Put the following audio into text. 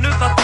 minut att